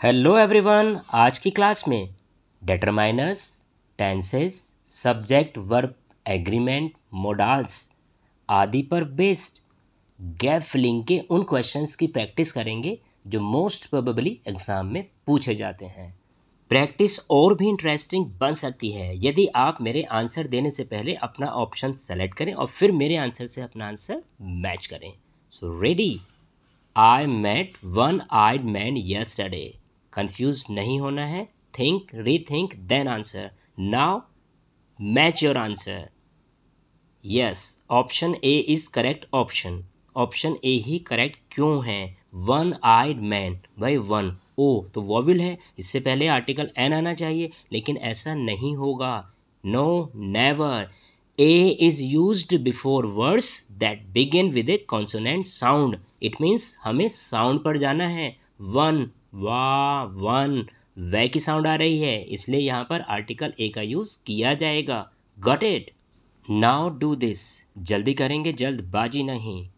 Hello everyone आज की class में determiners tenses subject verb agreement modals आदि पर बेस्ड गैप फिलिंग के उन क्वेश्चंस की प्रैक्टिस करेंगे जो मोस्ट प्रोबेबली एग्ज़ाम में पूछे जाते हैं। प्रैक्टिस और भी इंटरेस्टिंग बन सकती है। यदि आप मेरे आंसर देने से पहले अपना ऑप्शन सेलेक्ट करें और फिर मेरे आंसर से अपना आंसर मैच करें। So ready I met one eyed man yesterday confuse नहीं होना है। Think rethink then answer now match your answer yes option A is correct option option A he correct क्यों है? वन आइड मैन भाई one O तो vowel है। इससे पहले आर्टिकल एन आना चाहिए, लेकिन ऐसा नहीं होगा। No never a is use before words that begin with a consonant sound it means हमें साउंड पर जाना है। वन वा, वन, वै की साउंड आ रही है। इसलिए यहाँ पर आर्टिकल ए का यूज़ किया जाएगा। Got it now do this जल्दी करेंगे जल्दबाजी नहीं।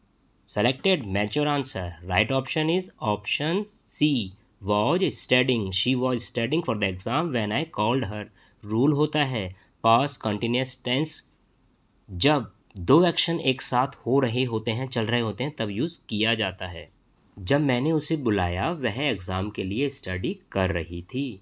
Selected match your answer right option is option C was studying she was studying for the exam when I called her rule होता है पास कंटिन्यूस टेंस जब दो एक्शन एक साथ हो रहे होते हैं, चल रहे होते हैं, तब यूज़ किया जाता है। जब मैंने उसे बुलाया, वह एग्ज़ाम के लिए स्टडी कर रही थी।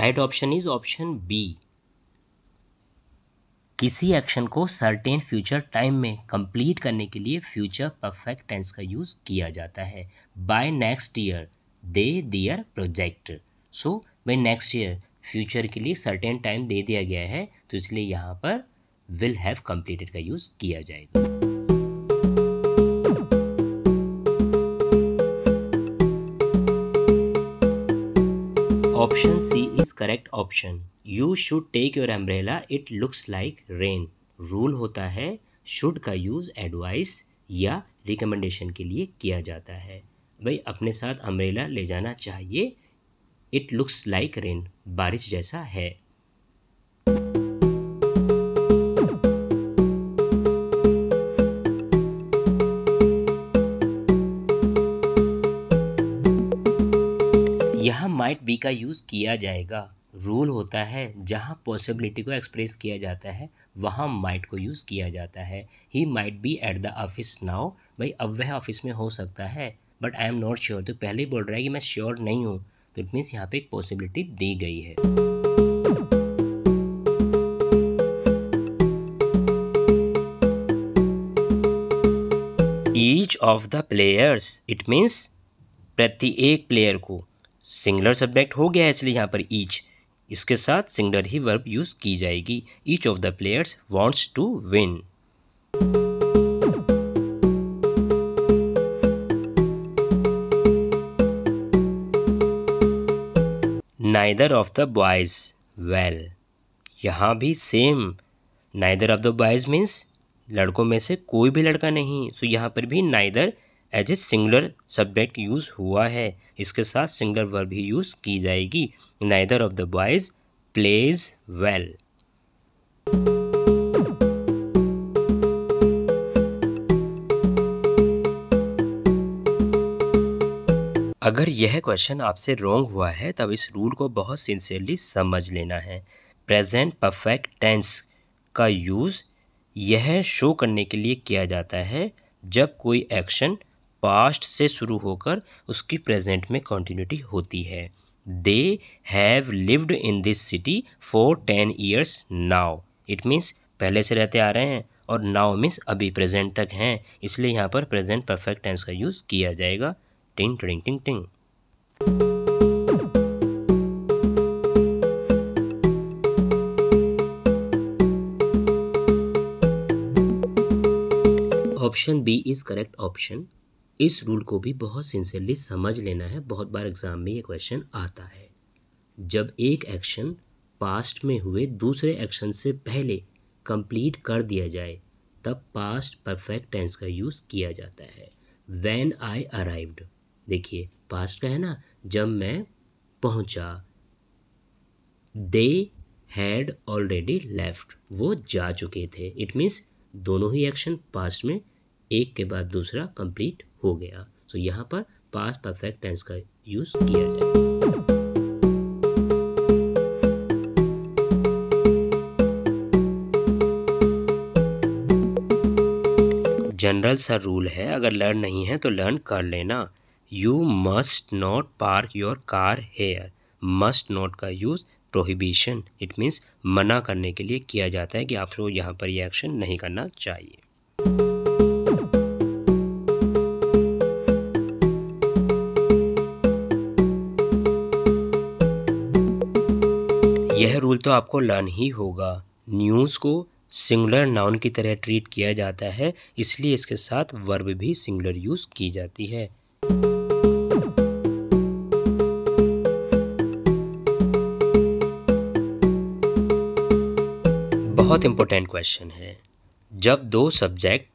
Right option is option B किसी एक्शन को सर्टेन फ्यूचर टाइम में कंप्लीट करने के लिए फ्यूचर परफेक्ट टेंस का यूज़ किया जाता है। By next year they their project so by next year future के लिए सर्टेन टाइम दे दिया गया है तो इसलिए यहाँ पर विल हैव कंप्लीटेड का यूज़ किया जाएगा। Option C is correct option you should take your umbrella it looks like rain rule होता है शुड का यूज़ एडवाइस या रिकमेंडेशन के लिए किया जाता है। भाई, अपने साथ अम्ब्रेला ले जाना चाहिए। इट लुक्स लाइक रेन बारिश जैसा है। यहाँ माइट बी का यूज़ किया जाएगा। रूल होता है, जहाँ पॉसिबिलिटी को एक्सप्रेस किया जाता है, वहाँ माइट को यूज़ किया जाता है। He might be at the office now भाई, अब वह ऑफ़िस में हो सकता है but I am not sure तो पहले ही बोल रहा है कि मैं श्योर नहीं हूँ। तो इट मीन्स यहाँ पे एक पॉसिबिलिटी दी गई है। Each of the players it means प्रति एक प्लेयर को सिंगलर सब्जेक्ट हो गया है, इसलिए यहाँ पर ईच इसके साथ सिंगलर ही वर्ब यूज़ की जाएगी। Each of the players wants to win neither of the boys well यहाँ भी same neither of the boys means लड़कों में से कोई भी लड़का नहीं. सो so, यहाँ पर भी neither as a singular subject use हुआ है. इसके साथ सिंगुलर वर्ब भी यूज़ की जाएगी. Neither of the boys plays well अगर यह क्वेश्चन आपसे रॉन्ग हुआ है, तब इस रूल को बहुत सिंसियरली समझ लेना है। प्रेजेंट परफेक्ट टेंस का यूज़ यह शो करने के लिए किया जाता है जब कोई एक्शन पास्ट से शुरू होकर उसकी प्रेजेंट में कंटिन्यूटी होती है। They have lived in this city for ten years now it means पहले से रहते आ रहे हैं और नाउ मीन्स अभी प्रेजेंट तक हैं। इसलिए यहाँ पर प्रेजेंट परफेक्ट टेंस का यूज़ किया जाएगा। टिंग टिंग टिंग टिंग option B is correct option इस रूल को भी बहुत सिंसियरली समझ लेना है। बहुत बार एग्ज़ाम में ये क्वेश्चन आता है। जब एक एक्शन पास्ट में हुए, दूसरे एक्शन से पहले कंप्लीट कर दिया जाए, तब पास्ट परफेक्ट टेंस का यूज़ किया जाता है। वैन आई अराइव्ड देखिए पास्ट का है ना जब मैं पहुँचा दे हैड ऑलरेडी लेफ़्ट वो जा चुके थे। इट मीन्स दोनों ही एक्शन पास्ट में एक के बाद दूसरा कंप्लीट हो गया। सो so, यहाँ पर पास्ट परफेक्ट टेंस का यूज़ किया जाए। जनरल सा रूल है अगर लर्न नहीं है तो लर्न कर लेना। You must not park your car here must not का यूज़ प्रोहिबिशन इट मीन्स मना करने के लिए किया जाता है कि आप लोग यहाँ पर ये एक्शन नहीं करना चाहिए। यह रूल तो आपको लर्न ही होगा। न्यूज़ को सिंगुलर नाउन की तरह ट्रीट किया जाता है, इसलिए इसके साथ वर्ब भी सिंगुलर यूज़ की जाती है। बहुत इंपॉर्टेंट क्वेश्चन है। जब दो सब्जेक्ट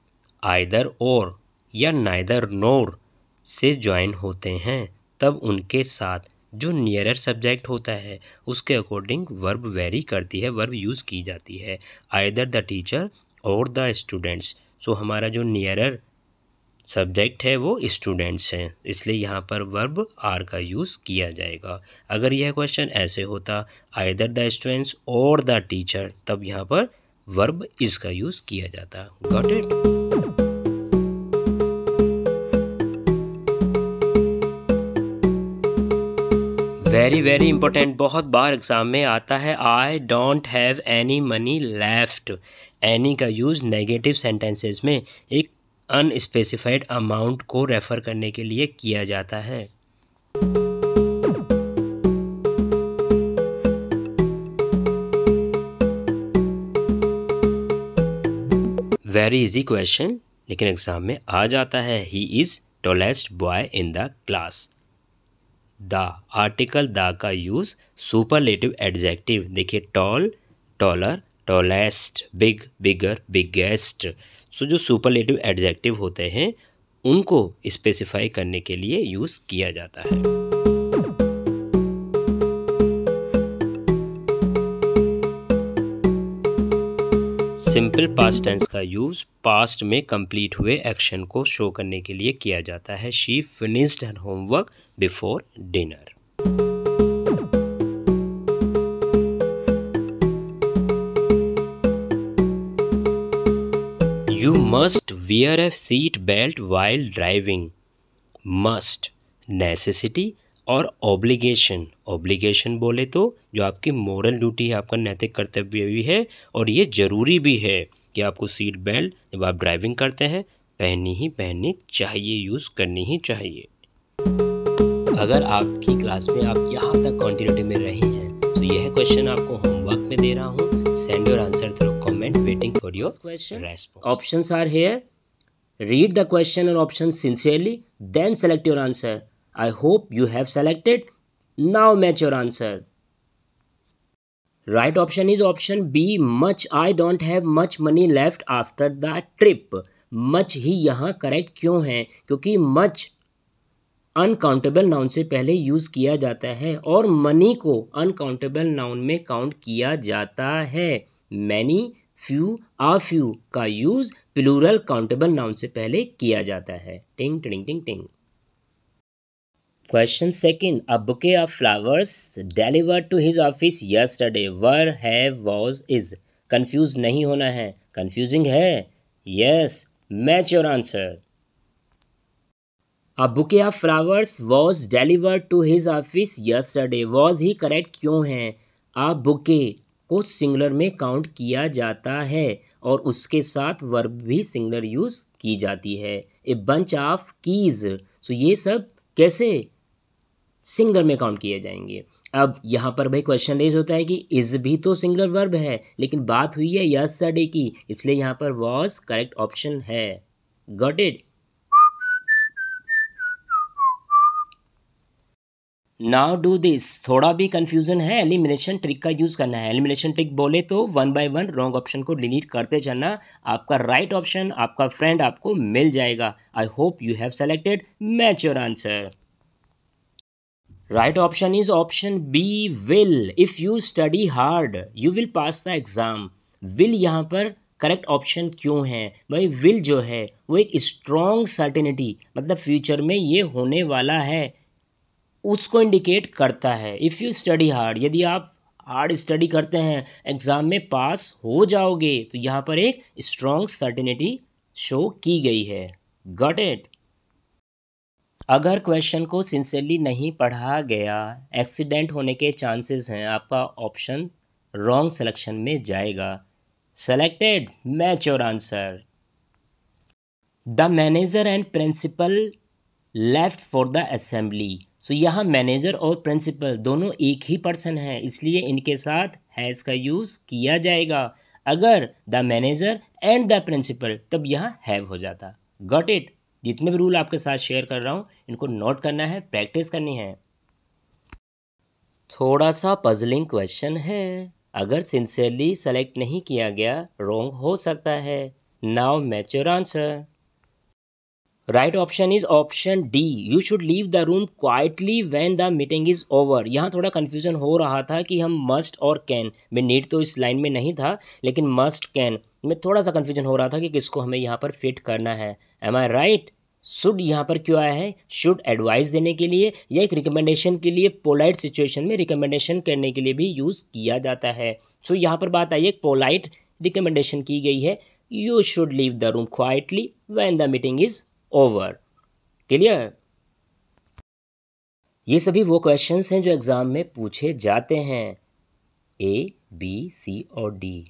आइदर और या नाइदर नोर से ज्वाइन होते हैं, तब उनके साथ जो नियरर सब्जेक्ट होता है, उसके अकॉर्डिंग वर्ब वेरी करती है वर्ब यूज़ की जाती है आइदर द टीचर और द स्टूडेंट्स सो हमारा जो नियरर सब्जेक्ट है वो स्टूडेंट्स हैं, इसलिए यहाँ पर वर्ब आर का यूज़ किया जाएगा। अगर यह क्वेश्चन ऐसे होता आइदर द स्टूडेंट्स और द टीचर तब यहाँ पर वर्ब इसका यूज़ किया जाता। Got it very very important बहुत बार एग्ज़ाम में आता है I don't have any money left any का यूज़ नेगेटिव सेंटेंसेस में एक अनस्पेसिफाइड अमाउंट को रेफ़र करने के लिए किया जाता है। वेरी इजी क्वेश्चन लेकिन एग्ज़ाम में आ जाता है। He is tallest boy in the class the article the का यूज़ सुपरलेटिव एडजेक्टिव देखिए tall taller tallest big bigger biggest so जो सुपरलेटिव एडजेक्टिव होते हैं, उनको स्पेसिफाई करने के लिए यूज़ किया जाता है। सिंपल पास्ट टेंस का यूज़ पास्ट में कंप्लीट हुए एक्शन को शो करने के लिए किया जाता है। She finished her homework before dinner must wear a seat belt while driving must necessity और ऑब्लिगेशन ऑब्लिगेशन बोले तो जो आपकी मॉरल ड्यूटी है, आपका नैतिक कर्तव्य भी है और ये ज़रूरी भी है कि आपको सीट बेल्ट जब आप ड्राइविंग करते हैं, पहननी ही पहननी चाहिए यूज़ करनी ही चाहिए। अगर आपकी क्लास में आप यहाँ तक कॉन्टिन्यूटी में रहे हैं तो यह क्वेश्चन आपको होमवर्क में दे रहा हूँ। Send your answer through comment waiting for your question options are here read the question और option sincerely then select your I hope you have selected. Now match your answer. Right option is option B. Much I don't have much money left after the trip. Much ही यहाँ correct क्यों है क्योंकि much uncountable noun से पहले use किया जाता है और मनी को अनकाउंटेबल नाउन में काउंट किया जाता है मैनी फ्यू आ फ्यू का यूज़ प्लूरल काउंटेबल नाउन से पहले किया जाता है। टिंग टिंग टिंग टिंग। Question second a bouquet of flowers deliver to his office yesterday were है वॉज़ इज़ कन्फ्यूज़ नहीं होना है। कन्फ्यूजिंग है? Yes match your answer a bouquet of flowers was deliver to his office yesterday was he correct क्यों है? A bouquet को singular में count किया जाता है और उसके साथ वर्ब भी सिंगुलर यूज़ की जाती है। A bunch of keys so ये सब कैसे सिंगल में काउंट किए जाएँगे? अब यहाँ पर भाई क्वेश्चन रेज होता है कि इज़ भी तो सिंगुलर वर्ब है, लेकिन बात हुई है यस्टरडे की, इसलिए यहाँ पर वॉज़ करेक्ट ऑप्शन है। Got it now do this थोड़ा भी कन्फ्यूज़न है एलिमिनेशन ट्रिक का यूज़ करना है। एलिमिनेशन ट्रिक बोले तो one by one wrong option को डिलीट करते जाना आपका राइट right ऑप्शन आपका फ्रेंड आपको मिल जाएगा। I hope you have selected match your answer right option is option B will if you study hard you will pass the exam will यहाँ पर करेक्ट ऑप्शन क्यों है? भाई विल जो है, वो एक स्ट्रॉन्ग सर्टेनिटी मतलब फ्यूचर में ये होने वाला है। उसको इंडिकेट करता है। इफ़ यू स्टडी हार्ड यदि आप हार्ड स्टडी करते हैं एग्ज़ाम में पास हो जाओगे तो यहाँ पर एक स्ट्रॉन्ग सर्टिनिटी शो की गई है। गॉट इट अगर क्वेश्चन को सिंसियरली नहीं पढ़ा गया एक्सीडेंट होने के चांसेस हैं, आपका ऑप्शन रॉन्ग सिलेक्शन में जाएगा। Selected match your answer the manager and principal left for the assembly so यहाँ मैनेजर और प्रिंसिपल दोनों एक ही पर्सन है, इसलिए इनके साथ हैज़ का यूज़ किया जाएगा। अगर the manager and the principal तब यहाँ हैव हो जाता। गॉट इट जितने भी रूल आपके साथ शेयर कर रहा हूँ, इनको नोट करना है प्रैक्टिस करनी है। थोड़ा सा पजलिंग क्वेश्चन है। अगर सिंसियरली सेलेक्ट नहीं किया गया रॉन्ग हो सकता है। Now match your answer right option is option D you should leave the room quietly when the meeting is over यहाँ थोड़ा कन्फ्यूज़न हो रहा था कि हम मस्ट और कैन मैं नीड तो इस लाइन में नहीं था लेकिन मस्ट कैन में थोड़ा सा कन्फ्यूज़न हो रहा था कि किसको हमें यहाँ पर फिट करना है. एम आई राइट शुड यहाँ पर क्यों आया है? शुड एडवाइस देने के लिए या एक रिकमेंडेशन के लिए पोलाइट सिचुएशन में रिकमेंडेशन करने के लिए भी यूज़ किया जाता है? सो so, यहाँ पर बात आई एक पोलाइट रिकमेंडेशन की गई है. You should leave the room quietly when the meeting is over clear ये सभी वो क्वेश्चंस हैं जो एग्ज़ाम में पूछे जाते हैं. ए बी सी और डी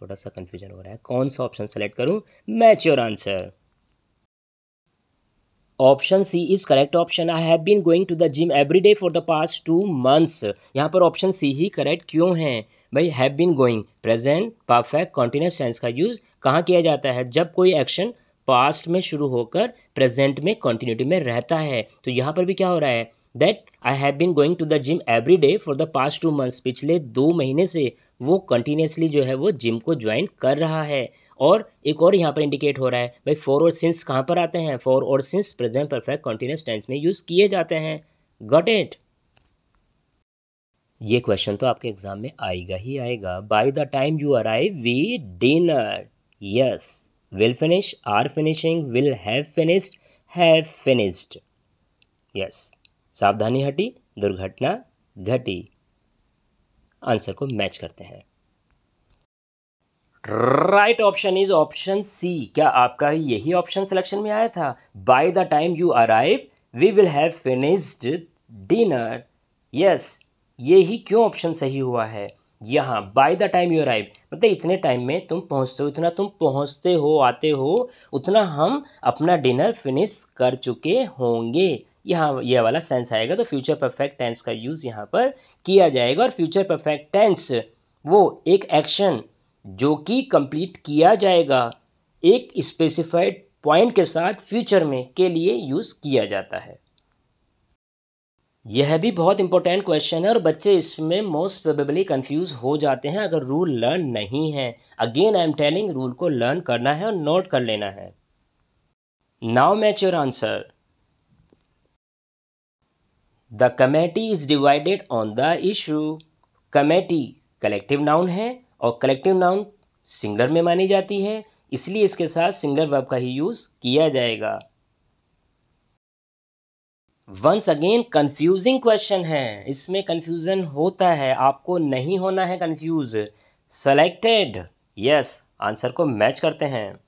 थोड़ा सा कंफ्यूजन हो रहा है. कौन सा ऑप्शन सेलेक्ट करूँ? Match your answer option C is correct option I have been going to the gym every day for the past two months यहाँ पर ऑप्शन सी ही करेक्ट क्यों है? भाई have been going present perfect continuous tense का use कहाँ किया जाता है? जब कोई एक्शन पास्ट में शुरू होकर प्रेजेंट में कंटिन्यूटी में रहता है। तो यहाँ पर भी क्या हो रहा है? That I have been going to the gym every day for the past two months पिछले दो महीने से वो कंटिन्यूसली जो है वो जिम को ज्वाइन कर रहा है। और एक और यहाँ पर इंडिकेट हो रहा है, भाई फोर और सिंस कहाँ पर आते हैं? फोर और since present perfect continuous tense में यूज़ किए जाते हैं। गट इट ये क्वेश्चन तो आपके एग्ज़ाम में आएगा ही आएगा। By the time you arrive we dinner yes will finish are finishing will have finished have finished yes सावधानी हटी, दुर्घटना घटी। आंसर को मैच करते हैं। Right option is option C क्या आपका यही ऑप्शन सिलेक्शन में आया था? By the time you arrive we will have finished dinner yes ये ही क्यों ऑप्शन सही हुआ है? यहाँ by the time you arrive मतलब इतने टाइम में तुम पहुँचते हो, इतना तुम पहुँचते हो, आते हो, उतना हम अपना डिनर फिनिश कर चुके होंगे। यहाँ यह वाला सेंस आएगा तो फ्यूचर परफेक्ट टेंस का यूज़ यहाँ पर किया जाएगा और फ्यूचर परफेक्ट टेंस वो एक एक्शन जो कि कंप्लीट किया जाएगा, एक स्पेसिफाइड पॉइंट के साथ फ्यूचर में के लिए यूज़ किया जाता है। यह भी बहुत इंपॉर्टेंट क्वेश्चन है और बच्चे इसमें मोस्ट प्रोबेबली कंफ्यूज हो जाते हैं अगर रूल लर्न नहीं है। Again I am telling rule को लर्न करना है और नोट कर लेना है। Now match your answer the committee is divided on the issue committee collective noun है और कलेक्टिव नाउन सिंगलर में मानी जाती है। इसलिए इसके साथ सिंगलर वर्ब का ही यूज़ किया जाएगा। वंस अगेन कंफ्यूजिंग क्वेश्चन है। इसमें कंफ्यूजन होता है। आपको नहीं होना है कंफ्यूज सेलेक्टेड यस आंसर को मैच करते हैं।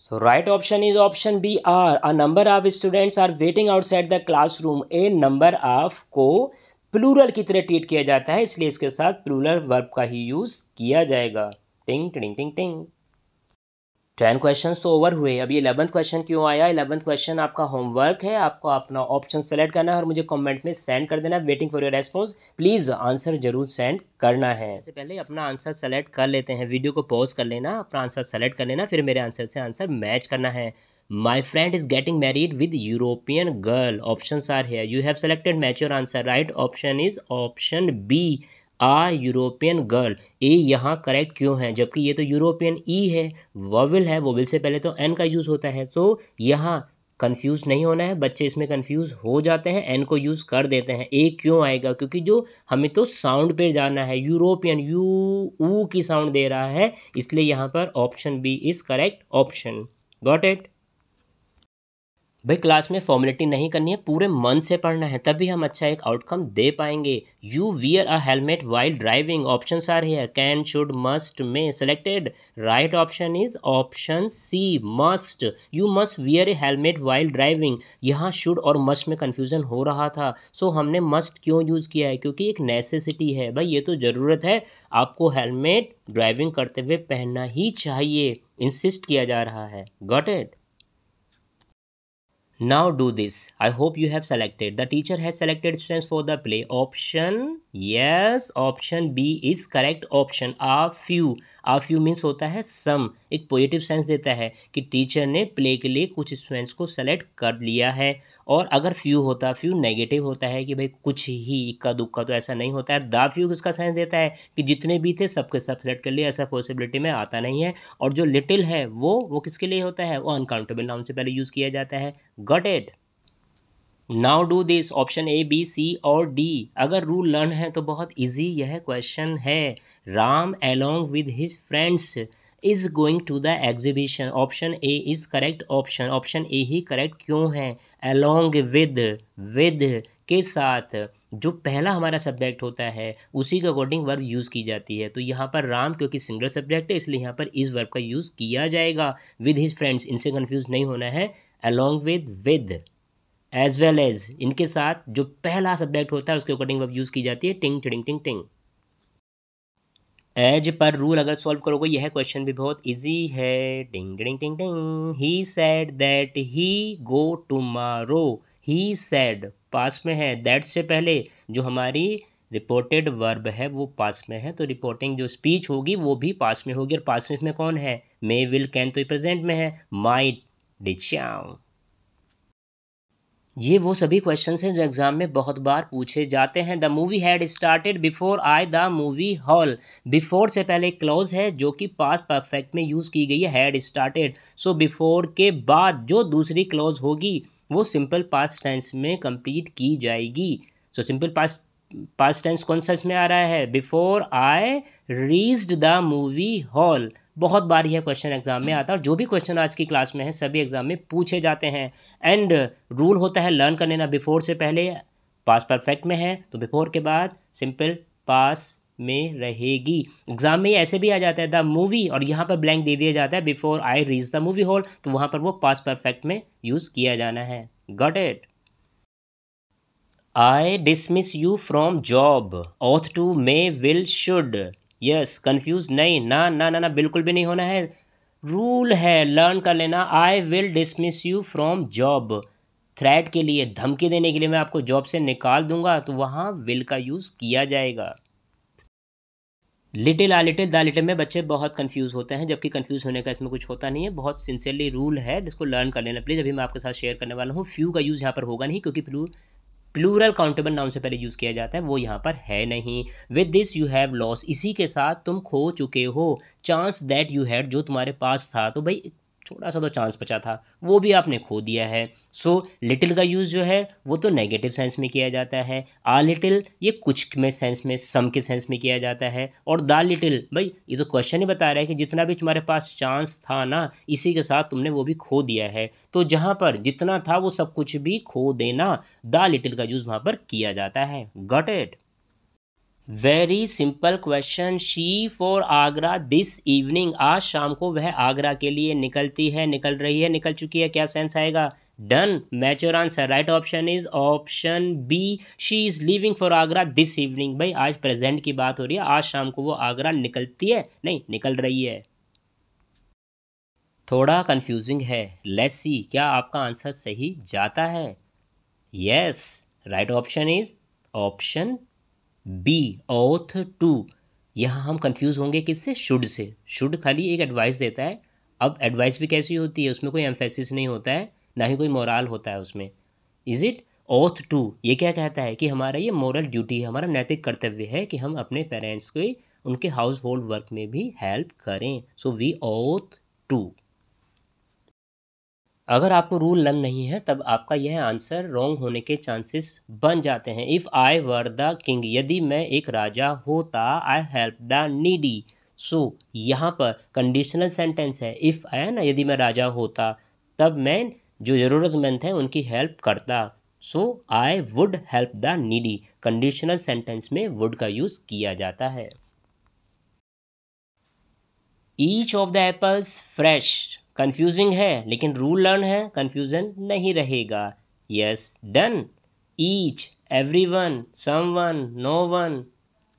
So right option is option B are a number of students are waiting outside the classroom a number of को प्लूरल की तरह ट्रीट किया जाता है, इसलिए इसके साथ प्लूरल वर्ब का ही यूज़ किया जाएगा। टिंग टिंग टिंग टिंग टेन क्वेश्चन तो ओवर हुए अभी इलेवंथ क्वेश्चन क्यों आया इलेवंथ क्वेश्चन आपका होमवर्क है, आपको अपना ऑप्शन सेलेक्ट करना है और मुझे कमेंट में सेंड कर देना है waiting for your response please answer ज़रूर सेंड करना है इससे पहले अपना आंसर सेलेक्ट कर लेते हैं वीडियो को पॉज कर लेना, अपना आंसर सेलेक्ट कर लेना, फिर मेरे आंसर से आंसर मैच करना है My friend is getting married with European girl. Options are here. You have selected match your answer. Right option is option B. A European girl. A यहाँ correct क्यों है? जबकि ये तो यूरोपियन ई है। वोविल है वोविल से पहले तो एन का यूज़ होता है। सो यहाँ कंफ्यूज नहीं होना है। बच्चे इसमें कंफ्यूज हो जाते हैं एन को यूज़ कर देते हैं। ए क्यों आएगा? क्योंकि जो हमें तो साउंड पे जाना है। यूरोपियन यू ऊ की साउंड दे रहा है। इसलिए यहाँ पर option B is correct option got it भाई क्लास में फॉर्मेलिटी नहीं करनी है पूरे मन से पढ़ना है तभी हम अच्छा एक आउटकम दे पाएँगे। You wear a helmet while driving option are here can should must may selected right option is option C must you must wear a helmet while driving यहाँ शुड और मस्ट में कन्फ्यूज़न हो रहा था so so, हमने must क्यों use किया है? क्योंकि एक नेसेसिटी है। भाई ये तो ज़रूरत है आपको हेलमेट ड्राइविंग करते हुए पहनना ही चाहिए। इंसिस्ट किया जा रहा है। Got it Now do this. I hope you have selected. The teacher has selected students for the play. Option yes. Option B is correct option. A few. A few means होता है सम एक positive sense देता है कि teacher ने play के लिए कुछ स्टूडेंट्स को सेलेक्ट कर लिया है। और अगर फ्यू होता फ्यू नेगेटिव होता है कि भाई कुछ ही इक्का दुक्का तो ऐसा नहीं होता है। दा फ्यू किसका सेंस देता है कि जितने भी थे सबके सब सेलेक्ट कर लिए ऐसा पॉसिबिलिटी में आता नहीं है। और जो लिटिल है वो वो किसके लिए होता है? वो अनकाउंटेबल नाउन से पहले यूज़ किया जाता है। Got it now do this option A B C और डी अगर रूल लर्न है तो बहुत इजी यह क्वेश्चन है। Ram along with his friends is going to the exhibition option A is correct option option A he correct क्यों है? Along with with के साथ जो पहला हमारा सब्जेक्ट होता है, उसी के अकॉर्डिंग वर्ब यूज़ की जाती है। तो यहाँ पर राम क्योंकि सिंगल सब्जेक्ट है, इसलिए यहाँ पर इस वर्ब का यूज़ किया जाएगा। विद हिज फ्रेंड्स इनसे कन्फ्यूज़ नहीं होना है। Along with with as well as इनके साथ जो पहला सब्जेक्ट होता है, उसके अकॉर्डिंग वर्ब यूज़ की जाती है टिंग टिंग टिंग टिंग एज पर रूल अगर सॉल्व करोगे, यह क्वेश्चन भी बहुत इजी है. टिंग टिंग टिंग टिंग he said that he go tomorrow he said past में है. दैट से पहले जो हमारी रिपोर्टेड वर्ब है, वो पास में है. तो रिपोर्टिंग जो स्पीच होगी, वो भी पास में होगी. और पास में इसमें कौन है? मे विल कैन तो प्रेजेंट में है. माइट डिचाऊ ये वो सभी क्वेश्चंस हैं जो एग्ज़ाम में बहुत बार पूछे जाते हैं. The movie had started before I the movie hall before से पहले क्लोज है जो कि पास परफेक्ट में यूज़ की गई है हैड स्टार्टेड सो बिफोर के बाद जो दूसरी क्लोज होगी, वो सिंपल पास टेंस में कंप्लीट की जाएगी. So simple past past tense कौन सा इसमें आ रहा है? Before I reached the movie hall बहुत बार यह क्वेश्चन एग्ज़ाम में आता है और जो भी क्वेश्चन आज की क्लास में है, सभी एग्ज़ाम में पूछे जाते हैं। एंड रूल होता है लर्न कर लेना बिफोर से पहले। पास परफेक्ट में है तो बिफोर के बाद सिंपल पास में रहेगी। एग्ज़ाम में ऐसे भी आ जाता है द मूवी और यहाँ पर ब्लैंक दे दिया जाता है before I reach the movie hall तो वहाँ पर वो पास परफेक्ट में यूज़ किया जाना है। Got it I dismiss you from job ought to may will should yes confuse नहीं, ना ना ना ना, बिल्कुल भी नहीं होना है। रूल है लर्न कर लेना। I will dismiss you from job threat के लिए, धमकी देने के लिए मैं आपको जॉब से निकाल दूँगा तो वहाँ विल का यूज़ किया जाएगा। Little a little the little में बच्चे बहुत कंफ्यूज होते हैं, जबकि कंफ्यूज होने का इसमें कुछ होता नहीं है। बहुत सिंसियरली रूल है जिसको लर्न कर लेना। प्लीज़ अभी मैं आपके साथ शेयर करने वाला हूँ। फ्यू का यूज़ यहाँ पर होगा नहीं, क्योंकि प्लूरल काउंटेबल नाउन से पहले यूज़ किया जाता है, वो यहाँ पर है नहीं। With this you have loss इसी के साथ तुम खो चुके हो। चांस दैट यू हैड जो तुम्हारे पास था। तो भाई छोटा सा तो चांस बचा था। वो भी आपने खो दिया है। सो लिटिल का यूज़ जो है, वो तो नेगेटिव सेंस में किया जाता है। आ लिटिल ये कुछ में सेंस में सम के सेंस में किया जाता है। और द लिटिल भाई, ये तो क्वेश्चन ही बता रहा है कि जितना भी तुम्हारे पास चांस था ना, इसी के साथ तुमने वो भी खो दिया है। तो जहाँ पर जितना था वो सब कुछ भी खो देना, द लिटिल का यूज़ वहाँ पर किया जाता है। Got it very simple question she for Agra this evening आज शाम को वह आगरा के लिए निकलती है, निकल रही है, निकल चुकी है, क्या सेंस आएगा? Done match your answer right option is option B she is living for Agra this evening भाई, आज प्रेजेंट की बात हो रही है। आज शाम को वो आगरा निकलती है? नहीं, निकल रही है। थोड़ा कंफ्यूजिंग है। लेट्स सी क्या आपका आंसर सही जाता है? Yes right option is option B ought to यहाँ हम कंफ्यूज होंगे किससे? Should say. शुड खाली एक एडवाइस देता है। अब एडवाइस भी कैसी होती है? उसमें कोई एम्फेसिस नहीं होता है। ना ही कोई मोरल होता है उसमें। इज़ इट ऑथ टू ये क्या कहता है कि हमारा ये मॉरल ड्यूटी है, हमारा नैतिक कर्तव्य है कि हम अपने पेरेंट्स को उनके हाउस होल्ड वर्क में भी हेल्प करें। सो वी ऑथ टू अगर आपको रूल लर्न नहीं है, तब आपका यह आंसर रॉन्ग होने के चांसेस बन जाते हैं। If I were the king यदि मैं एक राजा होता I help the needy so यहाँ पर कंडीशनल सेंटेंस है। इफ़ है ना, यदि मैं राजा होता, तब मैं जो ज़रूरतमंद हैं, उनकी हेल्प करता। So I would help the needy conditional sentence में वुड का यूज़ किया जाता है। Each of the apples fresh confusing है, लेकिन रूल लर्न है कंफ्यूजन नहीं रहेगा। Yes done each everyone someone no one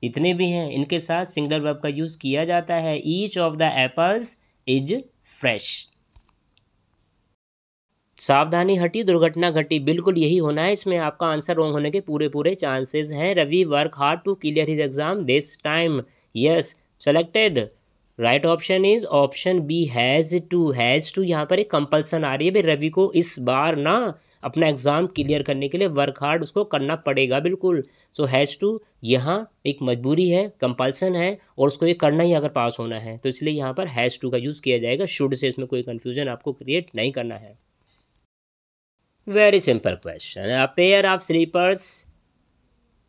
इतने भी हैं, इनके साथ सिंगलर वर्ब का यूज़ किया जाता है। Each of the apples is fresh सावधानी हटी, दुर्घटना घटी, बिल्कुल यही होना है। इसमें आपका आंसर रॉन्ग होने के पूरे पूरे चांसेस हैं। Ravi work hard to clear his exam this time yes selected right option is option B has to has to यहाँ पर एक कंपल्सन आ रही है, भाई रवि को इस बार ना अपना एग्ज़ाम क्लियर करने के लिए वर्क हार्ड उसको करना पड़ेगा, बिल्कुल। सो हैज़ टू यहाँ एक मजबूरी है कंपल्सन है, और उसको ये करना ही अगर पास होना है तो इसलिए यहाँ पर हैज़ टू का यूज़ किया जाएगा शुड से इसमें कोई कन्फ्यूज़न आपको क्रिएट नहीं करना है। Very simple question a pair of slippers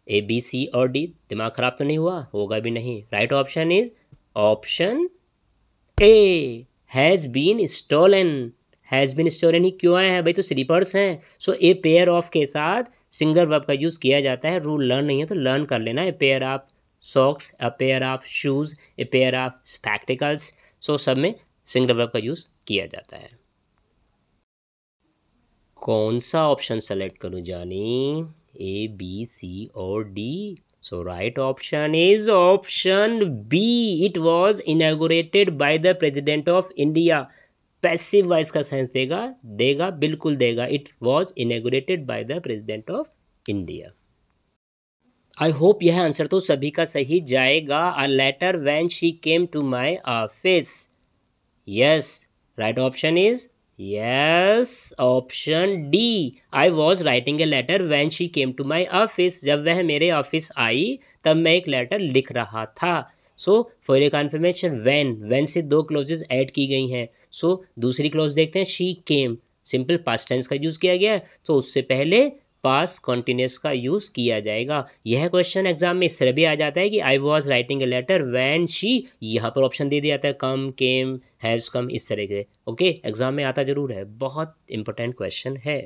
A B C और डी दिमाग खराब तो नहीं हुआ? होगा भी नहीं। Right option is option A has been stolen. Has been stolen ही क्यों आया है? भाई तो स्लीपर्स हैं। सो ए पेयर ऑफ़ के साथ सिंगल वर्ब का यूज़ किया जाता है। रूल लर्न नहीं है तो लर्न कर लेना। A pair of socks a pair of shoes a pair of spectacles so सब में सिंगल वर्ब का यूज़ किया जाता है। कौन सा ऑप्शन सेलेक्ट करूँ जानी? ए बी सी और D So, right option is option B. It was inaugurated by the President of India. Passive voice का सेंस देगा देगा, बिल्कुल देगा it was inaugurated by the President of India I hope यह answer तो सभी का सही जाएगा a letter when she came to my office yes right option is yes option D I was writing a letter when she came to my office जब वह मेरे office आई तब मैं एक लेटर लिख रहा था। So for a confirmation when when से दो क्लोजेज ऐड की गई हैं। सो so, दूसरी क्लोज देखते हैं she came simple past tense का यूज़ किया गया है। तो उससे पहले पास कॉन्टीन्यूस का यूज़ किया जाएगा। यह क्वेश्चन एग्ज़ाम में इस तरह भी आ जाता है कि I was writing a letter when she यहाँ पर ऑप्शन दे दिया जाता है कम केम हैज़ कम इस तरह के। ओके एग्ज़ाम में आता ज़रूर है। बहुत इंपॉर्टेंट क्वेश्चन है।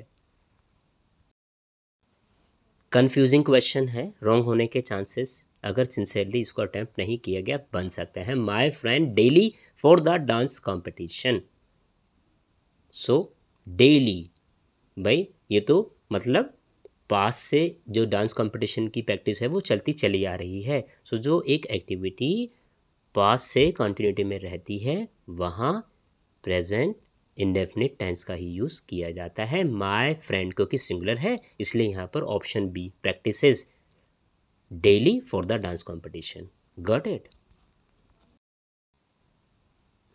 कन्फ्यूजिंग क्वेश्चन है। रॉन्ग होने के चांसेस अगर सिंसियरली इसको अटैम्प्ट नहीं किया गया, बन सकता है। My friend daily for the dance competition so daily भाई, ये तो मतलब पास से जो डांस कंपटीशन की प्रैक्टिस है, वो चलती चली आ रही है। सो, जो एक एक्टिविटी पास से कंटिन्यूटी में रहती है, वहाँ प्रेजेंट इंडेफिनिट टेंस का ही यूज़ किया जाता है। माय फ्रेंड क्योंकि सिंगुलर है, इसलिए यहाँ पर option B practises daily for the dance competition got it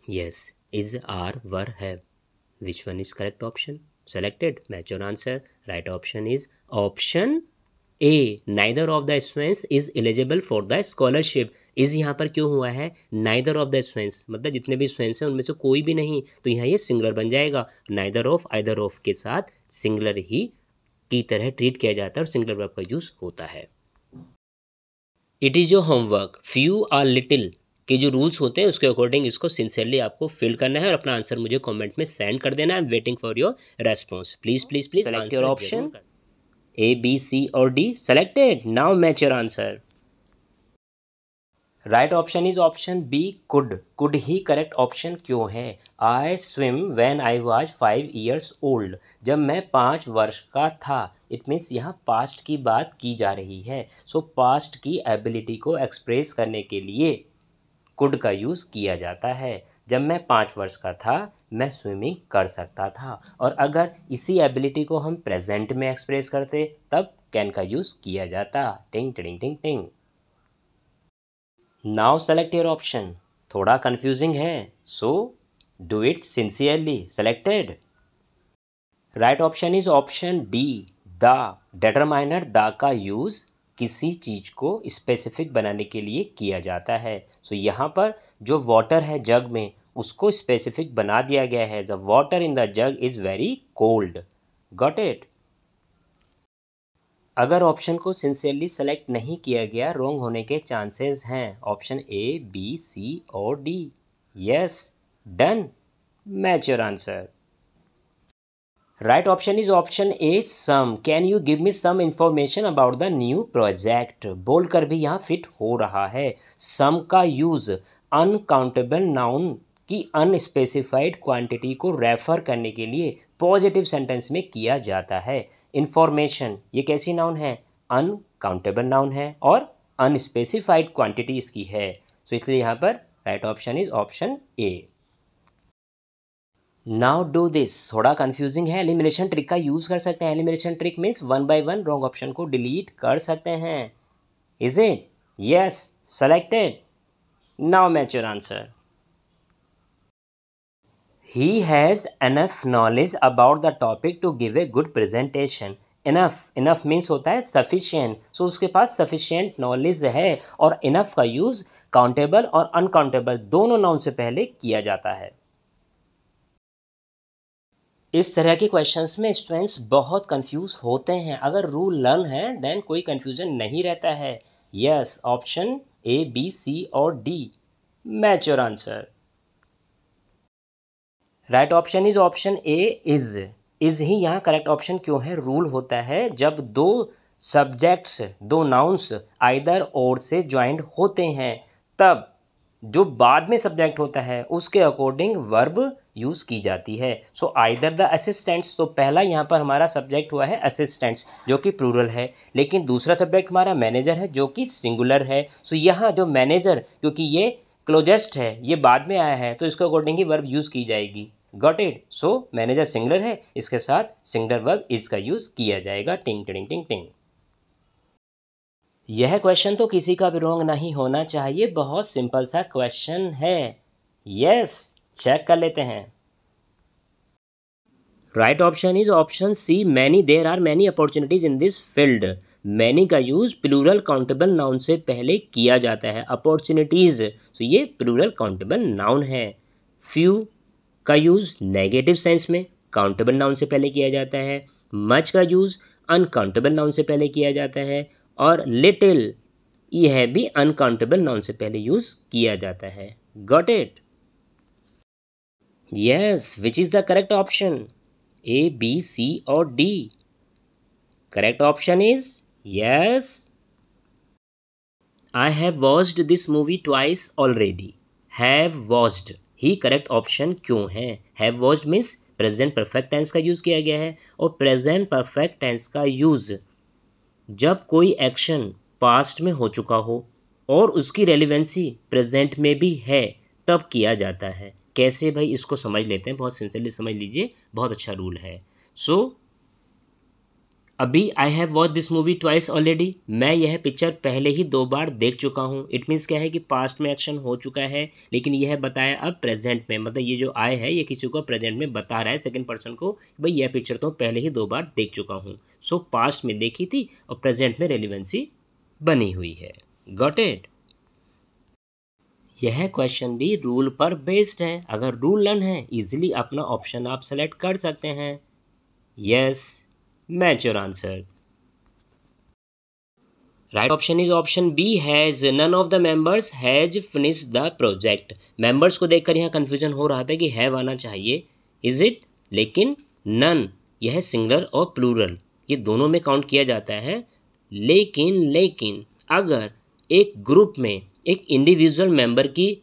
yes is are were have which one is correct option selected. Match your answer. Right option is option A neither of the students is eligible for the scholarship is यहाँ पर क्यों हुआ है? Neither of the students मतलब जितने भी students हैं, उनमें से कोई भी नहीं। तो यहाँ ये सिंगुलर बन जाएगा। नाइदर ऑफ़ आइदर ऑफ़ के साथ सिंगुलर ही की तरह ट्रीट किया जाता है और सिंगुलर वर्ब का यूज़ होता है। It is your homework few or little के जो रूल्स होते हैं उसके अकॉर्डिंग इसको सिंसियरली आपको फिल करना है और अपना आंसर मुझे कमेंट में सेंड कर देना है। Am waiting for your response please please please select your option A B C और D selected now match your answer right option is option B could could he correct option क्यों है? I swim when I was five years old जब मैं पाँच वर्ष का था it means यहाँ पास्ट की बात की जा रही है। सो so, पास्ट की एबिलिटी को एक्सप्रेस करने के लिए कुड का यूज़ किया जाता है। जब मैं पाँच वर्ष का था, मैं स्विमिंग कर सकता था और अगर इसी एबिलिटी को हम प्रेजेंट में एक्सप्रेस करते, तब कैन का यूज़ किया जाता। टिंग टिंग टिंग टिंग। Now select your option. थोड़ा कंफ्यूजिंग है। So, do it sincerely. Selected. Right option is option D, the. Determiner the का यूज़ किसी चीज़ को स्पेसिफिक बनाने के लिए किया जाता है। सो so, यहाँ पर जो वाटर है जग में उसको स्पेसिफिक बना दिया गया है। The water in the jug is very cold got it अगर ऑप्शन को सिंसियरली सेलेक्ट नहीं किया गया रोंग होने के चांसेस हैं। ऑप्शन ए बी सी और D yes done match your answer right option is option A some can you give me some information about the new project बोलकर भी यहाँ फिट हो रहा है। सम का यूज़ अनकाउंटेबल नाउन की unspecified quantity को रेफर करने के लिए पॉजिटिव सेंटेंस में किया जाता है। इन्फॉर्मेशन ये कैसी नाउन है? अनकाउंटेबल नाउन है और अनस्पेसिफाइड क्वांटिटी इसकी है। सो so, इसलिए यहाँ पर right option is option A now do this थोड़ा कन्फ्यूजिंग है. एलिमिनेशन ट्रिक का यूज़ कर सकते हैं. Elimination trick means one by one wrong option को डिलीट कर सकते हैं. Is it yes selected now match your answer he has enough knowledge about the topic to give a good presentation enough enough means होता है sufficient so उसके पास sufficient knowledge है और enough का यूज़ काउंटेबल और अनकाउंटेबल दोनों noun से पहले किया जाता है. इस तरह के क्वेश्चंस में स्टूडेंट्स बहुत कंफ्यूज होते हैं। अगर रूल लर्न है देन कोई कंफ्यूजन नहीं रहता है। Yes option A B C और D match your answer right option is option A is is ही यहाँ करेक्ट ऑप्शन क्यों है? रूल होता है जब दो सब्जेक्ट्स दो नाउन्स आइदर और से ज्वाइंट होते हैं। तब जो बाद में सब्जेक्ट होता है, उसके अकॉर्डिंग वर्ब यूज़ की जाती है। सो आइदर द असिस्टेंट्स तो पहला यहाँ पर हमारा सब्जेक्ट हुआ है असिस्टेंट्स जो कि प्लूरल है। लेकिन दूसरा सब्जेक्ट हमारा मैनेजर है, जो कि सिंगुलर है। सो so, यहाँ जो मैनेजर क्योंकि ये क्लोजेस्ट है, ये बाद में आया है तो इसके अकॉर्डिंग ही वर्ब यूज़ की जाएगी। Got it so manager singular है, इसके साथ सिंगुलर वर्ब इसका यूज़ किया जाएगा। टिंग टिंग टिंग टिंग यह क्वेश्चन तो किसी का भी रॉन्ग नहीं होना चाहिए, बहुत सिंपल सा क्वेश्चन है। यस चेक कर लेते हैं। Right option is option C many there are many opportunities in this field many का यूज़ प्लूरल काउंटेबल नाउन से पहले किया जाता है अपॉर्चुनिटीज़ तो ये प्लूरल काउंटेबल नाउन है। फ्यू का यूज़ नेगेटिव सेंस में काउंटेबल नाउन से पहले किया जाता है। मच का यूज़ अनकाउंटेबल नाउन से पहले किया जाता है। और लिटिल यह भी अनकाउंटेबल नाउन से पहले यूज़ किया जाता है। Got it yes which is the correct option A B C और D correct option is yes I have watched this movie twice already have watched he correct option क्यों है? Have watched means present perfect tense का use किया गया है और present perfect tense का use जब कोई एक्शन पास्ट में हो चुका हो और उसकी रेलिवेंसी प्रेजेंट में भी है, तब किया जाता है। कैसे भाई इसको समझ लेते हैं? बहुत सिंसियरली समझ लीजिए, बहुत अच्छा रूल है। सो अभी I have watch this movie twice already मैं यह पिक्चर पहले ही दो बार देख चुका हूँ। इट मीन्स क्या है कि पास्ट में एक्शन हो चुका है लेकिन यह बताया अब प्रेजेंट में। मतलब ये जो आए है ये किसी को प्रेजेंट में बता रहा है सेकंड पर्सन को भाई यह पिक्चर तो पहले ही दो बार देख चुका हूँ। सो so, पास्ट में देखी थी और प्रेजेंट में रेलिवेंसी बनी हुई है। गॉट इट यह क्वेश्चन भी रूल पर बेस्ड है। अगर रूल लर्न है इजीली अपना ऑप्शन आप सेलेक्ट कर सकते हैं। Yes match your answer right option is option B has none of the members has finish the project members को देखकर यहाँ कंफ्यूजन हो रहा था कि हैव आना चाहिए। इज़ इट लेकिन नन यह सिंगलर और प्लूरल ये दोनों में काउंट किया जाता है। लेकिन लेकिन, अगर एक ग्रुप में एक इंडिविजुअल मेंबर की,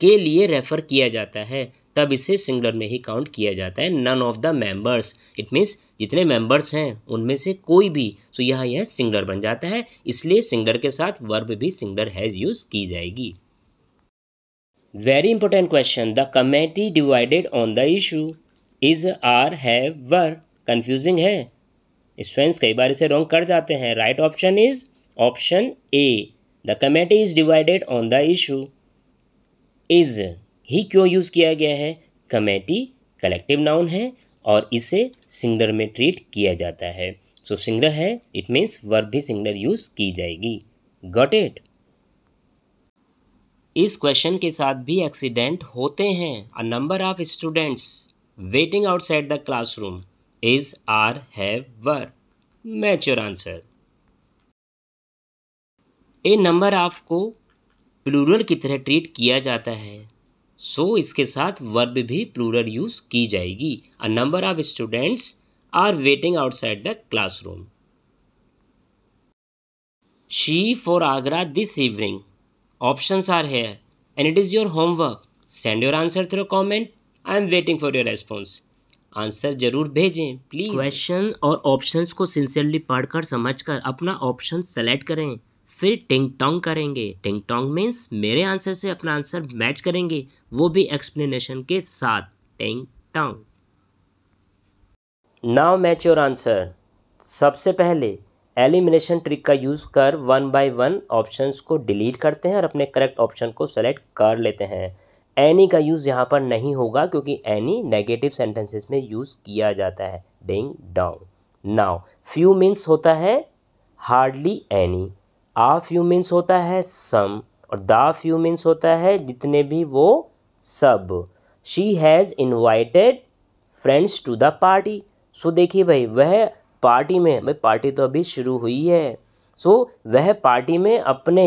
के लिए रेफ़र किया जाता है तब इसे सिंगलर में ही काउंट किया जाता है। None of the members it means जितने मेंबर्स हैं, उनमें से कोई भी। सो so, यहाँ यह सिंगलर बन जाता है। इसलिए सिंगलर के साथ वर्ब भी सिंगलर हैज़ यूज़ की जाएगी। Very important question the committee divided on the issue is are have were confusing है। स्टूडेंट्स कई बार इसे रॉन्ग कर जाते हैं। Right option is option A the committee is divided on the issue is ही क्यों यूज़ किया गया है? कमेटी कलेक्टिव नाउन है और इसे सिंगलर में ट्रीट किया जाता है। सो so, सिंगलर है इट मीन्स वर्ब भी सिंगलर यूज़ की जाएगी। गॉट इट इस क्वेश्चन के साथ भी एक्सीडेंट होते हैं। A number of students waiting outside the classroom is are have were match your answer a number of को प्लूरल की तरह ट्रीट किया जाता है। सो so, इसके साथ वर्ब भी प्लूरल यूज़ की जाएगी। A number of students are waiting outside the classroom she for Agra this evening Options are here. And it is your homework send your answer through comment. I am waiting for your response answer ज़रूर भेजें please question और options को sincerely पढ़कर समझकर अपना option select करें। फिर टिंग टोंग करेंगे। टिंग टोंग मीन्स मेरे आंसर से अपना आंसर मैच करेंगे। वो भी एक्सप्लेनेशन के साथ। टिंग टोंग। नाउ मैच योर आंसर सबसे पहले एलिमिनेशन ट्रिक का यूज़ कर वन बाय वन ऑप्शंस को डिलीट करते हैं और अपने करेक्ट ऑप्शन को सेलेक्ट कर लेते हैं। एनी का यूज़ यहाँ पर नहीं होगा क्योंकि एनी नेगेटिव सेंटेंसेस में यूज़ किया जाता है। डिंग डाउन नाउ फ्यू मीन्स होता है hardly any a few means होता है सम और द फ्यू मीन्स होता है जितने भी वो सब। She has invited friends to the party so देखिए भाई वह पार्टी में भाई पार्टी तो अभी शुरू हुई है। सो so, वह पार्टी में अपने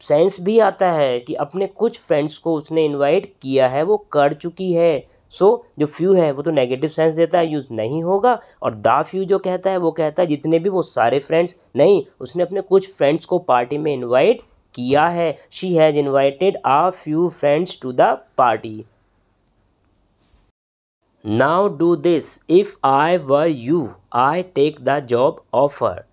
सेंस भी आता है कि अपने कुछ फ्रेंड्स को उसने इनवाइट किया है वो कर चुकी है। सो so, जो फ्यू है वो तो नेगेटिव सेंस देता है यूज़ नहीं होगा। और दा फ्यू जो कहता है वो कहता है जितने भी वो सारे फ्रेंड्स नहीं उसने अपने कुछ फ्रेंड्स को पार्टी में इनवाइट किया है। She has invited a few friends to the party now do this if I were you I take the job offer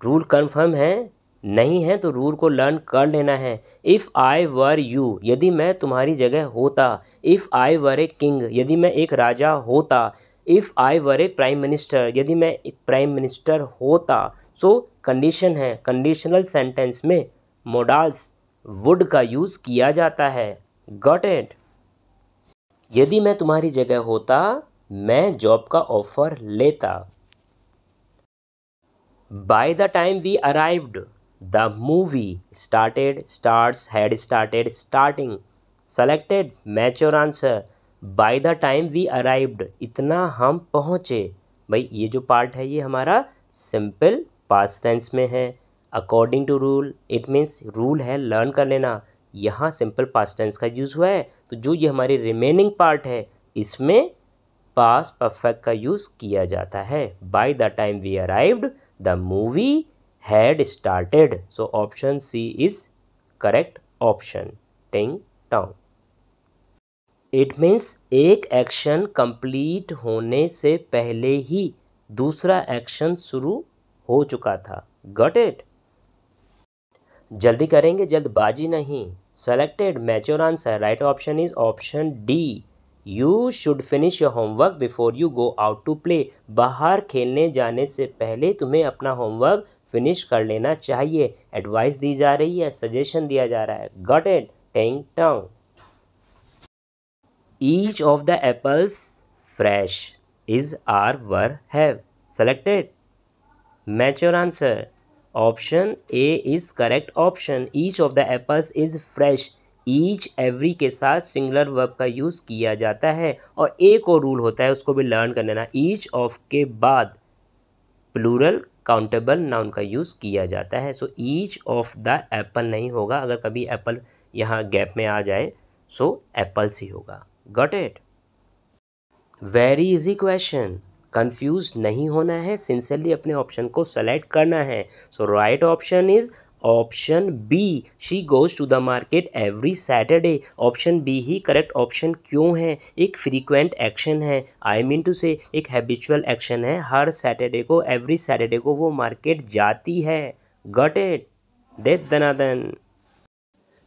rule confirm है? नहीं है तो रूल को लर्न कर लेना है। इफ़ आई वर यू, यदि मैं तुम्हारी जगह होता। If I were a king, यदि मैं एक राजा होता। If I were a prime minister, यदि मैं एक प्राइम मिनिस्टर होता। सो कंडीशन है। कंडीशनल सेंटेंस में मोडाल्स वुड का यूज़ किया जाता है। Got it? यदि मैं तुम्हारी जगह होता, मैं जॉब का ऑफ़र लेता। By the time we arrived. The movie started start had started starting. Selected और answer by the time we arrived इतना हम पहुँचे। भाई, ये जो पार्ट है, ये हमारा सिंपल पास्ट टेंस में है। According to rule it means rule है लर्न कर लेना। यहाँ सिंपल पास्ट टेंस का यूज़ हुआ है। तो जो ये हमारी रिमेनिंग पार्ट है, इसमें पास परफेक्ट का यूज़ किया जाता है। By the time we arrived the movie had started so option C is correct option टिंग टाउन इट मीन्स एक एक्शन कंप्लीट होने से पहले ही दूसरा एक्शन शुरू हो चुका था। गट इट जल्दी करेंगे, जल्दबाजी नहीं। Selected mature answer right option is option D you should finish your homework before you go out to play बाहर खेलने जाने से पहले तुम्हें अपना होमवर्क फिनिश कर लेना चाहिए। एडवाइस दी जा रही है सजेशन दिया जा रहा है। गट इट टेंग town each of the apples fresh is are were have selected mature answer option A is correct option each of the apples is fresh each every के साथ सिंगुलर वर्ब का use किया जाता है और एक और रूल होता है, उसको भी लर्न कर लेना। ईच ऑफ़ के बाद प्लूरल काउंटेबल नाउन का यूज़ किया जाता है। So each of the apple नहीं होगा। अगर कभी एप्पल यहाँ गैप में आ जाए सो एप्पल्स ही होगा। Got it very easy question confuse नहीं होना है। सिंसियरली अपने ऑप्शन को सेलेक्ट करना है। So right option is option B she goes to the market every Saturday option B he correct option क्यों है? एक फ्रीक्वेंट एक्शन है। आई मीन टू से एक हैबिचुअल एक्शन है। हर सैटरडे को एवरी सैटरडे को वो मार्केट जाती है। गट इट दे दनादन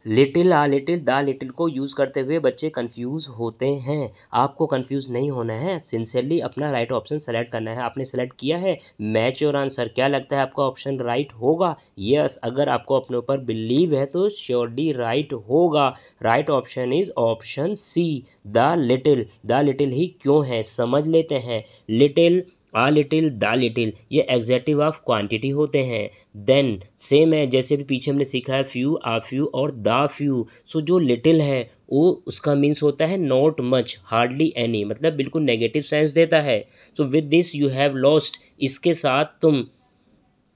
little a, little the, little को यूज़ करते हुए बच्चे कंफ्यूज होते हैं। आपको कंफ्यूज नहीं होना है। सिंसियरली अपना राइट ऑप्शन सेलेक्ट करना है। आपने सेलेक्ट किया है। मैच और आंसर क्या लगता है आपका ऑप्शन राइट होगा? यस अगर आपको अपने ऊपर बिलीव है तो श्योरली राइट होगा। Right option is option C the, little. The, little ही क्यों है? समझ लेते हैं। Little a little the little ये एग्जेक्टिव ऑफ़ क्वांटिटी होते हैं। देन सेम है, जैसे भी पीछे हमने सीखा है फ्यू आ फ्यू और द फ्यू सो जो लिटिल है, वो उसका मीन्स होता है नॉट मच हार्डली एनी मतलब बिल्कुल नेगेटिव सेंस देता है। So with this you have lost इसके साथ तुम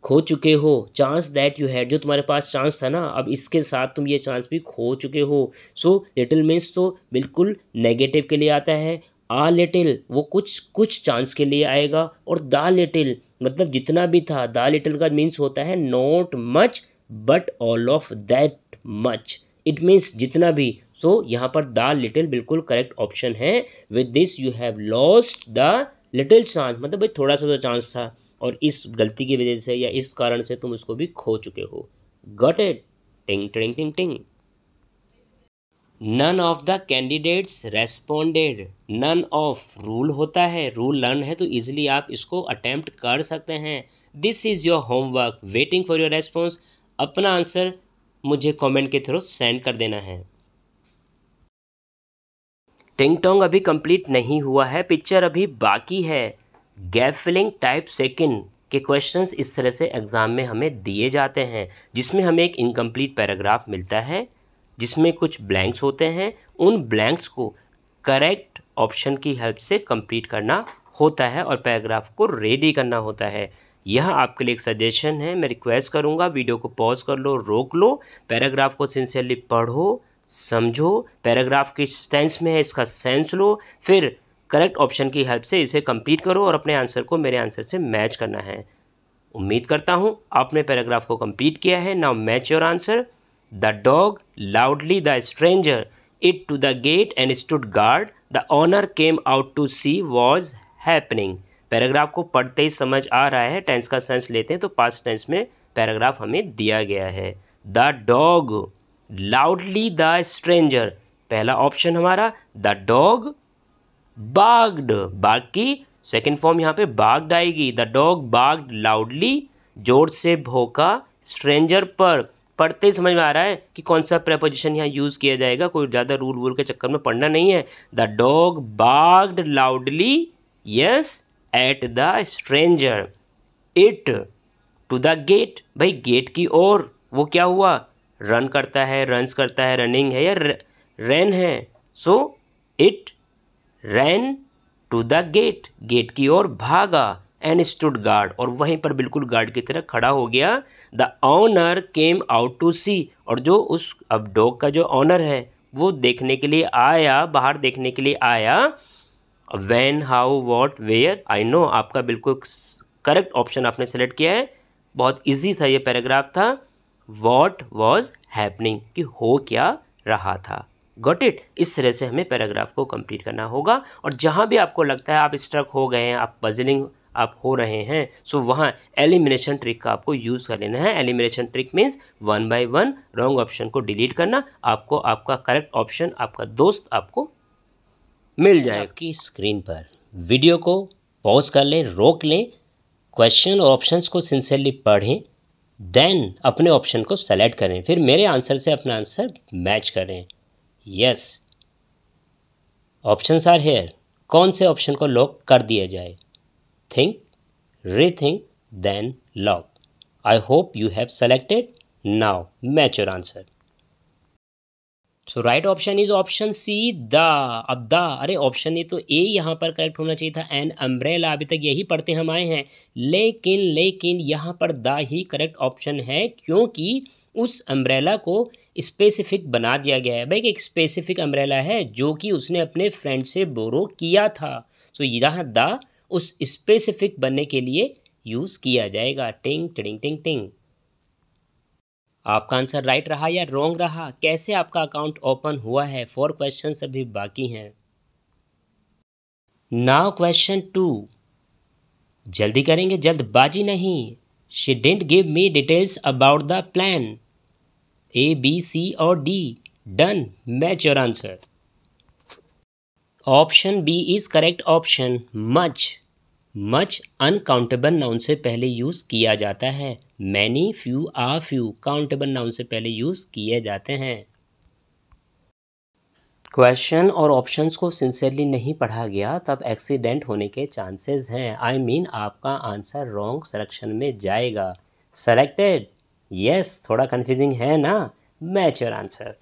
खो चुके हो। चांस दैट यू हैड जो तुम्हारे पास चांस था ना, अब इसके साथ तुम ये चांस भी खो चुके हो। सो लिटिल मीन्स तो बिल्कुल नेगेटिव के लिए आता है आ लिटिल वो कुछ कुछ चांस के लिए आएगा। और द लिटिल मतलब जितना भी था द लिटिल का मीन्स होता है not much but all of that much it means जितना भी। सो so, यहाँ पर द लिटिल बिल्कुल करेक्ट ऑप्शन है। With this you have lost the little chance मतलब भाई थोड़ा सा तो चांस था। और इस गलती की वजह से या इस कारण से तुम उसको भी खो चुके हो। गट इट टिंग टिंग टिंग टिंग none of the candidates responded none of rule होता है। रूल लर्न है तो इजिली आप इसको अटेम्प्ट कर सकते हैं। This is your homework waiting for your response अपना आंसर मुझे कमेंट के थ्रू सेंड कर देना है। टिंग टोंग अभी कंप्लीट नहीं हुआ है। पिक्चर अभी बाकी है। गैप फिलिंग टाइप सेकेंड के क्वेश्चंस इस तरह से एग्ज़ाम में हमें दिए जाते हैं, जिसमें हमें एक इनकम्प्लीट पैराग्राफ मिलता है। जिसमें कुछ ब्लैंक्स होते हैं, उन ब्लैंक्स को करेक्ट ऑप्शन की हेल्प से कंप्लीट करना होता है और पैराग्राफ को रेडी करना होता है। यह आपके लिए एक सजेशन है, मैं रिक्वेस्ट करूँगा वीडियो को पॉज कर लो, रोक लो पैराग्राफ को सिंसियरली पढ़ो, समझो पैराग्राफ की सेंस में है, इसका सेंस लो, फिर करेक्ट ऑप्शन की हेल्प से इसे कंप्लीट करो और अपने आंसर को मेरे आंसर से मैच करना है। उम्मीद करता हूँ आपने पैराग्राफ को कंप्लीट किया है now match your answer the dog loudly the stranger it to the gate and stood guard the owner came out to see was happening paragraph को पढ़ते ही समझ आ रहा है। टेंस का सेंस लेते हैं तो पास्ट टेंस में पैराग्राफ हमें दिया गया है। The dog loudly the stranger पहला ऑप्शन हमारा द डॉग बाग्ड बाग की सेकेंड फॉर्म यहाँ पे बाग्ड आएगी। द डॉग बाग्ड लाउडली ज़ोर से भोका स्ट्रेंजर पर। पढ़ते ही समझ में आ रहा है कि कौन सा प्रपोजिशन यहाँ यूज़ किया जाएगा, कोई ज़्यादा रूल वूल के चक्कर में पढ़ना नहीं है। The dog barked loudly yes at the stranger it to the gate भाई गेट की ओर, वो क्या हुआ? रन करता है रन्स करता है रनिंग है या रन है? So it ran to the gate gate की ओर भागा। एंड स्टूड गार्ड और वहीं पर बिल्कुल गार्ड की तरह खड़ा हो गया the owner came out to see और जो उस अब डॉग का जो ऑनर है, वो देखने के लिए आया, बाहर देखने के लिए आया. When how what where I know आपका बिल्कुल करेक्ट ऑप्शन आपने सेलेक्ट किया है. बहुत इजी था ये पैराग्राफ था. वॉट वॉज़ हैपनिंग कि हो क्या रहा था? गॉट इट इस तरह से हमें पैराग्राफ को कंप्लीट करना होगा. और जहाँ भी आपको लगता है आप स्ट्रक हो गए हैं, आप पजलिंग आप हो रहे हैं सो वहाँ एलिमिनेशन ट्रिक का आपको यूज़ कर लेना है। Elimination trick means one by one wrong option को डिलीट करना, आपको आपका करेक्ट ऑप्शन आपका दोस्त आपको मिल जाए आपकी स्क्रीन पर वीडियो को पॉज कर लें, रोक लें क्वेश्चन और ऑप्शंस को सिंसियरली पढ़ें देन अपने ऑप्शन को सेलेक्ट करें। फिर मेरे आंसर से अपना आंसर मैच करें। यस ऑप्शंस आर हेयर कौन से ऑप्शन को लॉक कर दिया जाए? Think rethink then lock I hope you have selected now match your answer so right option is option C the अब द अरे ऑप्शन ए तो ए यहाँ पर करेक्ट होना चाहिए था. एन अम्ब्रेला अभी तक यही पढ़ते हम आए हैं. लेकिन लेकिन यहाँ पर द ही करेक्ट ऑप्शन है क्योंकि उस अम्ब्रेला को स्पेसिफिक बना दिया गया है. भाई, एक स्पेसिफिक अम्ब्रेला है जो कि उसने अपने फ्रेंड से बोरो किया था. सो यहाँ द उस स्पेसिफिक बनने के लिए यूज़ किया जाएगा। टिंग टिंग टिंग टिंग आपका आंसर राइट रहा या रॉन्ग रहा? कैसे आपका अकाउंट ओपन हुआ है? फोर क्वेश्चन अभी बाकी हैं। नाउ क्वेश्चन टू जल्दी करेंगे? जल्दबाजी नहीं। She didn't give me details about the plan A B C और D done match your answer option B is correct option much much uncountable noun से पहले यूज़ किया जाता है। Many few a few countable noun से पहले use किए जाते हैं। क्वेश्चन और ऑप्शंस को सिंसियरली नहीं पढ़ा गया तब एक्सीडेंट होने के चांसेस हैं। आई मीन आपका आंसर रॉन्ग सिलेक्शन में जाएगा। सेलेक्टेड यस yes, थोड़ा कंफ्यूजिंग है ना? मैच योर आंसर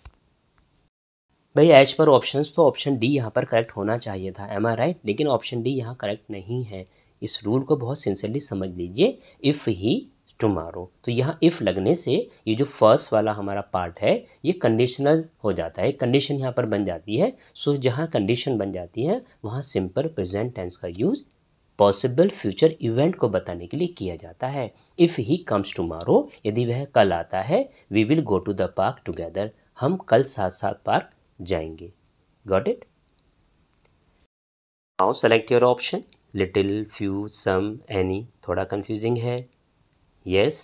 भाई एच पर ऑप्शंस तो ऑप्शन डी यहाँ पर करेक्ट होना चाहिए था। एम आई राइट लेकिन ऑप्शन डी यहाँ करेक्ट नहीं है। इस रूल को बहुत सिंसियरली समझ लीजिए इफ़ ही टुमारो तो यहाँ इफ़ लगने से ये जो फ़र्स्ट वाला हमारा पार्ट है, ये कंडीशनल हो जाता है। कंडीशन यहाँ पर बन जाती है। सो जहाँ कंडीशन बन जाती है, वहाँ सिंपल प्रेजेंट टेंस का यूज़ पॉसिबल फ्यूचर इवेंट को बताने के लिए किया जाता है। इफ़ ही कम्स टुमारो यदि वह कल आता है we will go to the park together हम कल साथ साथ पार्क जाएँगे। Got it now select your option little few some any थोड़ा कंफ्यूजिंग है। यस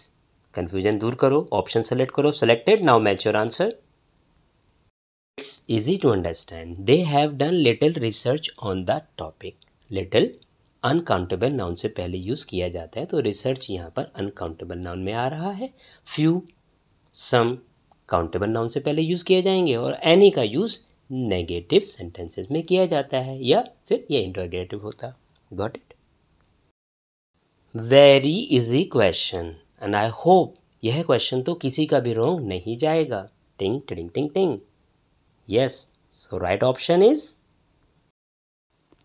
कंफ्यूजन दूर करो ऑप्शन सेलेक्ट करो selected now match your answer it's easy to understand they have done little research on the topic little uncountable noun से पहले use किया जाता है तो रिसर्च यहाँ पर अनकाउंटेबल नाउन में आ रहा है। फ्यू सम काउंटेबल नाउन से पहले यूज़ किए जाएँगे, और एनी का यूज़ नेगेटिव सेंटेंसेस में किया जाता है, या फिर ये इंटरोगेटिव होता। Got it very easy question and I hope यह क्वेश्चन तो किसी का भी रॉन्ग नहीं जाएगा। टिंग टिंग टिंग टिंग yes so right option is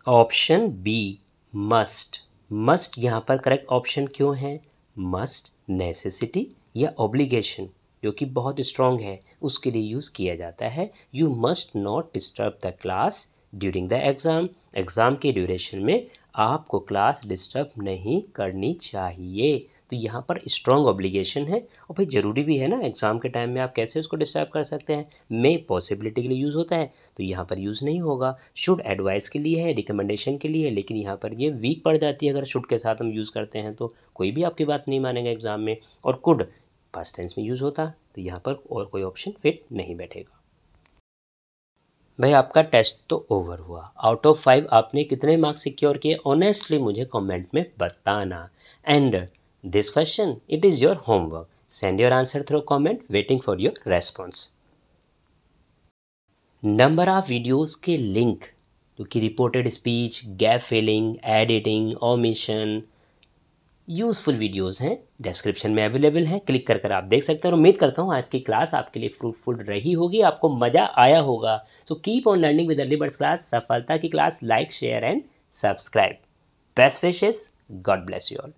option B must must यहाँ पर करेक्ट ऑप्शन क्यों है? मस्ट नेसेसिटी या ऑब्लिगेशन जो कि बहुत स्ट्रॉन्ग है, उसके लिए यूज़ किया जाता है। You must not disturb the class during the exam exam के ड्यूरेशन में आपको क्लास डिस्टर्ब नहीं करनी चाहिए। तो यहाँ पर स्ट्रॉन्ग ऑब्लिगेशन है। और भाई ज़रूरी भी है ना एग्ज़ाम के टाइम में आप कैसे उसको डिस्टर्ब कर सकते हैं? मे पॉसिबिलिटी के लिए यूज़ होता है। तो यहाँ पर यूज़ नहीं होगा। शुड एडवाइस के लिए है रिकमेंडेशन के लिए है, लेकिन यहाँ पर ये वीक पड़ जाती है अगर शुड के साथ हम यूज़ करते हैं तो। कोई भी आपकी बात नहीं मानेगा एग्ज़ाम में। और कुड पास्ट टेंस में यूज़ होता। तो यहाँ पर और कोई ऑप्शन फिट नहीं बैठेगा। भाई, आपका टेस्ट तो ओवर हुआ। आउट ऑफ़ फाइव आपने कितने मार्क्स सिक्योर किए? ऑनेस्टली मुझे कमेंट में बताना। And this question it is your homework send your answer through comment waiting for your response number of videos के लिंक जो कि reported speech gap filling editing omission useful videos हैं description में available हैं click कर कर आप देख सकते हैं और उम्मीद करता हूँ आज की क्लास आपके लिए फ्रूटफुल रही होगी, आपको मज़ा आया होगा। So keep on learning with early birds class सफलता की class like share and subscribe best wishes God bless you all